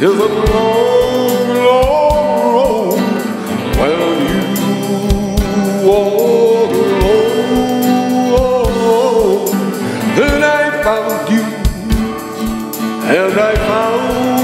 is a long, long road when you walk alone. Then I found you, and I found.